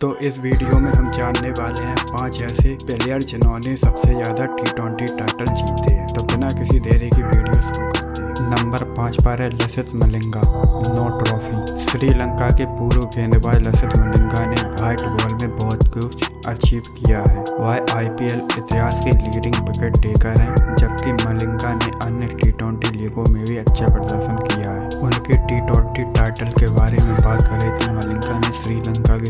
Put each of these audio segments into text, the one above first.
تو اس ویڈیو میں ہم جاننے والے ہیں پانچ ایسے پلیئر جنہوں نے سب سے زیادہ ٹی ٹوینٹی ٹائٹل جیتے ہیں۔ تو بنا کسی دیری کی ویڈیو شروع کرتے ہیں۔ نمبر پانچ پر ہے لسس ملنگا، نو ٹرافی۔ سری لنکا کے پورو گیند باز لسس ملنگا نے وائٹ بال میں بہت کچھ اچیو کیا ہے۔ وہ آئی پی ایل اتہاس کے لیڈنگ وکٹ ٹیکر ہیں، جبکہ ملنگا نے ان ٹی ٹوینٹی لیگوں میں بھی اچھا پردرشن کیا ہے۔ ان کے ٹی ٹوینٹی ٹائٹل کے بارے میں بات کریں تو ملنگا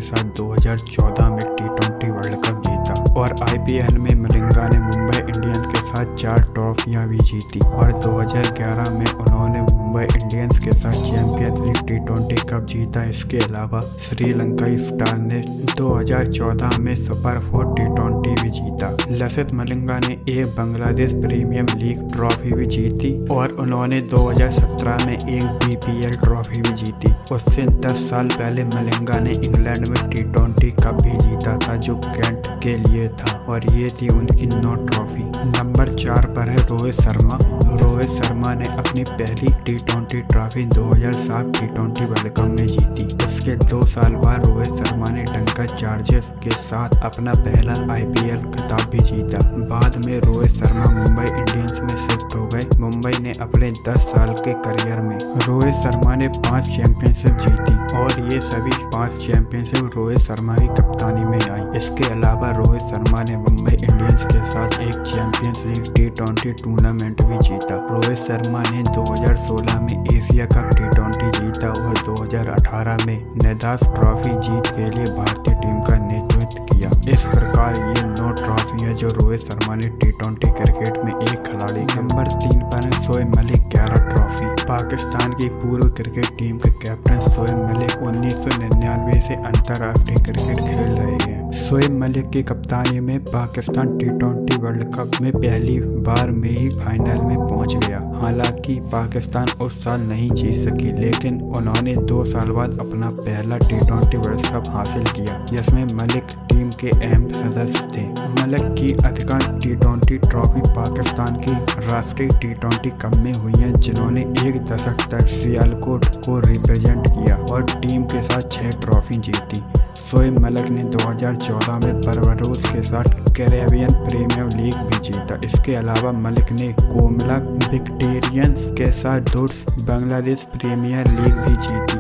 ساتھ دو ہزار چودہ میں ٹی ٹوینٹی ورلڈ کپ جیتا اور آئی پی ایل میں ملنگا نے ممبئی انڈینز کے ساتھ چار ٹرافیاں بھی جیتی اور دو ہزار گیارہ میں انہوں نے ممبئی انڈینز کے ساتھ champions league T twenty cup جیتا۔ اس کے علاوہ سری لنکا اسٹار نے دو ہزار چودہ میں سپر فور ٹی ٹوینٹی جیتا لست ملنگا نے ایک بنگلہ دیش پریمیم لیگ ٹرافی بھی جیتی اور انہوں نے دو ہزار سترہ میں ایک بی پی ایل ٹرافی بھی جیتی اس سے دس سال پہلے ملنگا نے انگلینڈ میں ٹی ٹوینٹی کپ بھی جیتا تھا جو کینٹ کے لیے تھا اور یہ تھی ان کی نو ٹرافی نمبر چار پر ہے روہت شرما روہت شرما نے اپنی پہلی ٹی ٹوینٹی ٹرافی دو ہزار سات ٹی ٹوینٹی ورلڈ کپ میں جیتی۔ اس کے دو سال بعد روہت شرما نے ڈنکا چارجرز کے ساتھ اپنا پہلا آئی پی ایل خطاب بھی جیتا۔ بعد میں روہت شرما ممبئی انڈینز میں شفٹ ہو گئے۔ ممبئی نے اپنے دس سال کے کریئر میں روہت شرما نے پانچ چیمپئن شپ جیتی اور یہ سبھی پانچ چیمپئن شپ روہت شرما کی کپتانی میں آئی۔ اس کے علاوہ روہت شرما نے ممبئی انڈینز کے ساتھ ایک چیمپئنس لیگ ٹی ٹورنامنٹ بھی جیتا روہت شرما نے دو ہزار سولہ میں ایشیا کپ ٹی ٹوینٹی جیتا اور دو ہزار اٹھارہ میں نداس ٹرافی جیت کے لیے بھارتی ٹیم کا نیتو کیا اس پرکار یہ نو ٹرافیاں جو روہت شرما نے ٹی ٹوینٹی کرکٹ میں ایک کھلاڑی نمبر تین پر ہیں سوئب ملک گیارہ ٹرافی پاکستان کی پورو کرکٹ ٹیم کے کیپٹن سوئے ملک انیس سو ننانوے سے انترراشٹری کرکٹ کھیل رہے ہیں سوئے ملک کی کپتانی میں Pakistan T twenty world cup میں پہلی بار میں ہی فائنل میں پہنچ گیا۔ حالانکہ پاکستان اس سال نہیں جیت سکی، لیکن انہوں نے دو سال بعد اپنا پہلا ٹی ٹوینٹی ورلڈ کپ حاصل کیا، جس میں ملک ٹیم کے اہم سدسیہ تھے۔ ملک کی ادھکان ٹی ٹوینٹی ٹرافی پاکستان کی راشٹری ٹی ٹوینٹی کم میں ہوئی ہیں جنہوں نے ایک دشک تک سیال کوٹ کو ریپرزینٹ کیا اور ٹیم کے ساتھ چھ ٹرافی جیتی۔ سوئے ملک نے دو ہزار چودہ میں پروروز کے ساتھ کیریبین پریمیئر لیگ بھی جیتا۔ اس کے علاوہ ملک نے کوملا وکٹیرینز کے ساتھ دو بنگلہ دیش پریمیئر لیگ بھی جیتی۔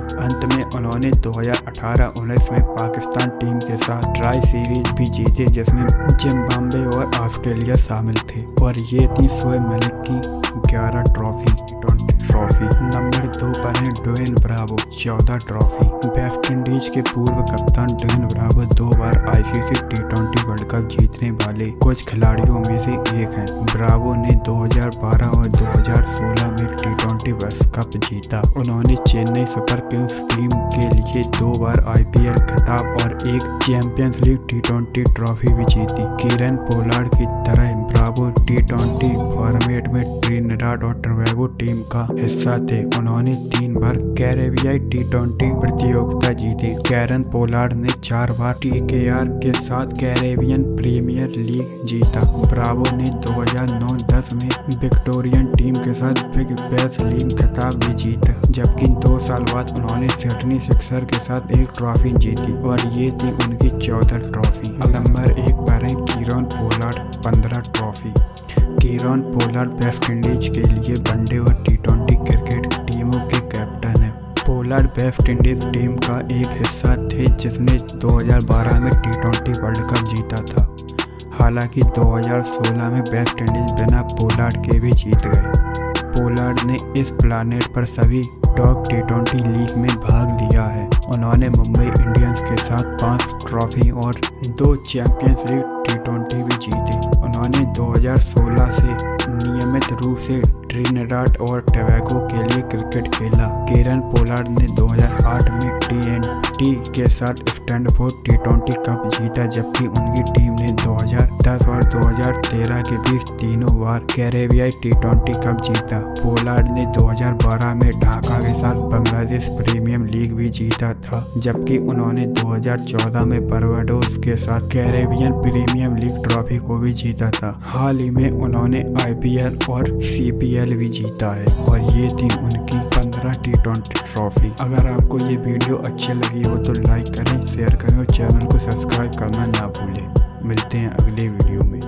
انہوں نے دو ہزار اٹھارہ انیس میں پاکستان ٹیم کے ساتھ ٹرائی سیریز بھی جیتے جس میں جمبامبے اور آسٹریلیا شامل تھے اور یہ تھی سوئے ملک کی گیارہ ٹرافی ٹرافی۔ نمبر دو پر ہیں ڈوین براوو چودہ ٹرافی۔ ویسٹ انڈیز کے پورو کپتان ڈوین براوو دو بار I C C T twenty world cup جیتنے والے کچھ کھلاڑیوں میں سے ایک ہیں براوو نے دو ہزار بارہ اور دو ہزار سولہ میں ٹی ٹوینٹی ورلڈ کپ جیتا انہوں نے چینئی سپر کنگس ٹیم کے لیے دو بار آئی پی ایل خطاب اور ایک Champions League T twenty trophy بھی جیتی کیرن پولارڈ کی طرح براوو ٹی ٹوینٹی فارمیٹ میں ٹرینڈاڈ اور ٹرویگو ٹیم کا حصہ تھے۔ انہوں نے تین بار کیریبیائی ٹی ٹوینٹی پرتیوگتا جیتی۔ کیرن پولارڈ نے چار بار ٹی کے آر کے ساتھ کیریبین پریمیئر لیگ جیتا۔ براوو نے دو ہزار نو دس میں وکٹورین ٹیم کے ساتھ بگ بیس لیگ خطاب بھی جیتا جبکہ دو سال بعد انہوں نے سڈنی سکسر کے ساتھ ایک ٹرافی جیتی اور یہ تھی ان کی چودہ ٹرافی نمبر ایک پر ہیں کیرون پولارڈ پندرہ ٹرافی ایران، پولار، بیف کے لیے ون ڈے اور ٹی ٹوینٹی کرکٹ ٹیموں کے کیپٹن ہیں۔ پولار ویسٹ انڈیز ٹیم کا ایک حصہ تھے جس نے دو ہزار بارہ میں ٹی ٹوینٹی ورلڈ کپ جیتا تھا۔ حالانکہ دو ہزار سولہ میں ویسٹ انڈیز بنا پولارڈ کے بھی جیت گئے۔ پولارڈ نے اس پلانٹ پر سبھی ٹاپ ٹی ٹوینٹی لیگ میں بھاگ لیا ہے۔ انہوں نے ممبئی انڈینز کے ساتھ پانچ ٹرافی اور دو چیمپئنز لیگ ٹی ٹوینٹی بھی جیتے انہوں نے دو ہزار سولہ سے نیمت روپ سے ٹرینڈاٹ اور ٹویکو کے لیے کرکٹ کھیلا کیرن پولارڈ نے دو ہزار آٹھ میں ٹی اینڈ ٹوینٹی کے ساتھ اسٹینڈفورڈ ٹی ٹوینٹی کپ جیتا، جبکہ ان کی ٹیم نے دو ہزار دس اور دو ہزار تیرہ کے بیچ تینوں بار کیریبیائی ٹی ٹوینٹی کپ جیتا۔ پولارڈ نے دو ہزار بارہ میں ڈھاکہ کے ساتھ بنگلہ دیش پریمیم لیگ بھی جیتا تھا، جبکہ انہوں نے دو ہزار چودہ میں برواڈوس کے ساتھ کیریبین پریمیم لیگ ٹرافی کو بھی جیتا تھا۔ حال ہی میں انہوں نے آئی پی ایل اور سی پی ایل بھی جیتا ہے۔ اور یہ تھی ان کی پندرہ ٹی ٹوینٹی ٹرافی اگر آپ کو یہ ویڈیو اچھی لگی ہو تو لائک کریں شیئر کریں اور چینل کو سبسکرائب کرنا نہ بھولیں. ملتے ہیں اگلے ویڈیو میں.